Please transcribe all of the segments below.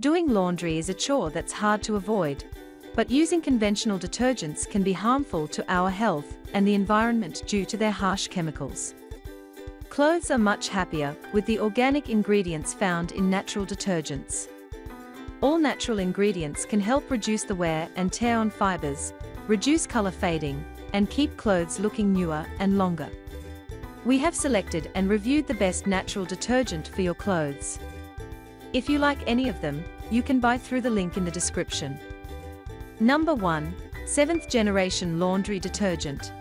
Doing laundry is a chore that's hard to avoid, but using conventional detergents can be harmful to our health and the environment due to their harsh chemicals. Clothes are much happier with the organic ingredients found in natural detergents. All natural ingredients can help reduce the wear and tear on fibers, reduce color fading, and keep clothes looking newer and longer. We have selected and reviewed the best natural detergent for your clothes. If you like any of them, you can buy through the link in the description. Number 1. 7th Generation Laundry Detergent.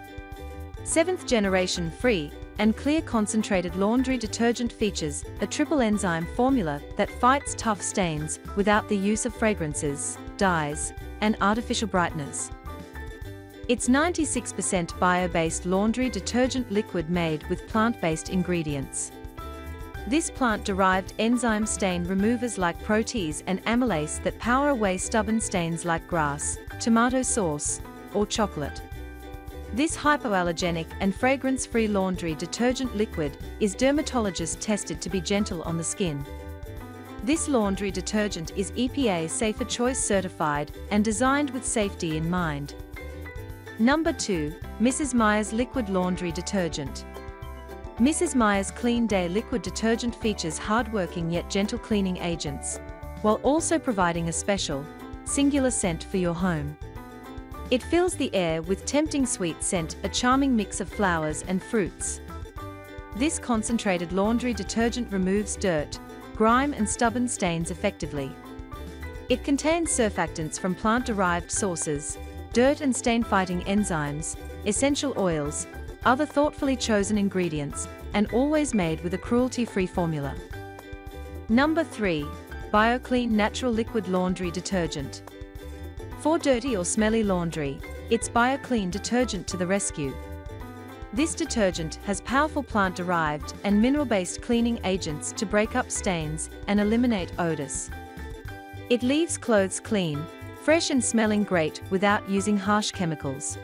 7th Generation Free and Clear Concentrated Laundry Detergent features a triple enzyme formula that fights tough stains without the use of fragrances, dyes, and artificial brighteners. It's 96% bio-based laundry detergent liquid made with plant-based ingredients. This plant-derived enzyme stain removers like protease and amylase that power away stubborn stains like grass, tomato sauce, or chocolate. This hypoallergenic and fragrance-free laundry detergent liquid is dermatologist tested to be gentle on the skin. This laundry detergent is EPA Safer Choice certified and designed with safety in mind. Number 2. Mrs. Meyer's Liquid Laundry Detergent. Mrs. Meyer's Clean Day Liquid Detergent features hard-working yet gentle cleaning agents, while also providing a special, singular scent for your home. It fills the air with tempting sweet scent, a charming mix of flowers and fruits. This concentrated laundry detergent removes dirt, grime and stubborn stains effectively. It contains surfactants from plant-derived sources, dirt and stain-fighting enzymes, essential oils, other thoughtfully chosen ingredients, and always made with a cruelty-free formula. Number 3. Biokleen Natural Liquid Laundry Detergent. For dirty or smelly laundry, it's Biokleen detergent to the rescue. This detergent has powerful plant-derived and mineral-based cleaning agents to break up stains and eliminate odors. It leaves clothes clean, fresh and smelling great without using harsh chemicals.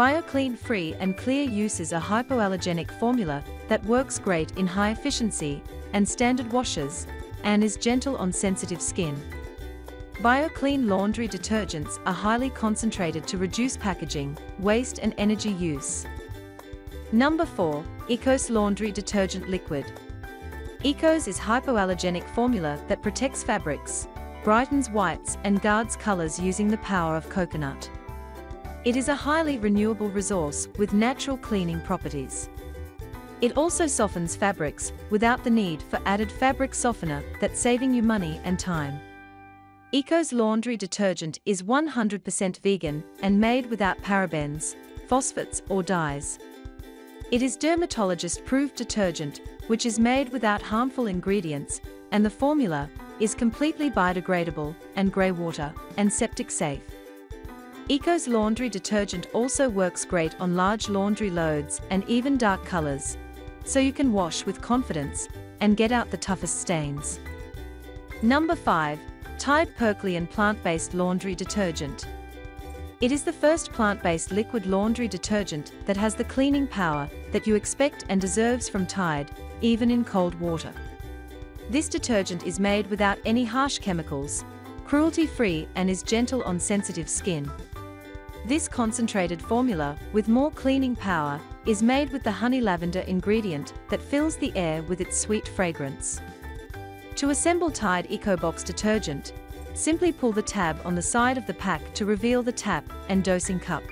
Biokleen Free and Clear uses a hypoallergenic formula that works great in high efficiency and standard washes and is gentle on sensitive skin. Biokleen laundry detergents are highly concentrated to reduce packaging, waste and energy use. Number 4. Ecos Laundry Detergent Liquid. Ecos is hypoallergenic formula that protects fabrics, brightens whites and guards colors using the power of coconut. It is a highly renewable resource with natural cleaning properties. It also softens fabrics without the need for added fabric softener that's saving you money and time. Ecos laundry detergent is 100% vegan and made without parabens, phosphates or dyes. It is dermatologist-proved detergent, which is made without harmful ingredients, and the formula is completely biodegradable and grey water and septic safe. Ecos laundry detergent also works great on large laundry loads and even dark colors, so you can wash with confidence and get out the toughest stains. Number 5. Tide Purclean Plant-Based Laundry Detergent. It is the first plant-based liquid laundry detergent that has the cleaning power that you expect and deserves from Tide, even in cold water. This detergent is made without any harsh chemicals, cruelty-free and is gentle on sensitive skin. This concentrated formula, with more cleaning power, is made with the honey lavender ingredient that fills the air with its sweet fragrance. To assemble Tide EcoBox detergent, simply pull the tab on the side of the pack to reveal the tap and dosing cup.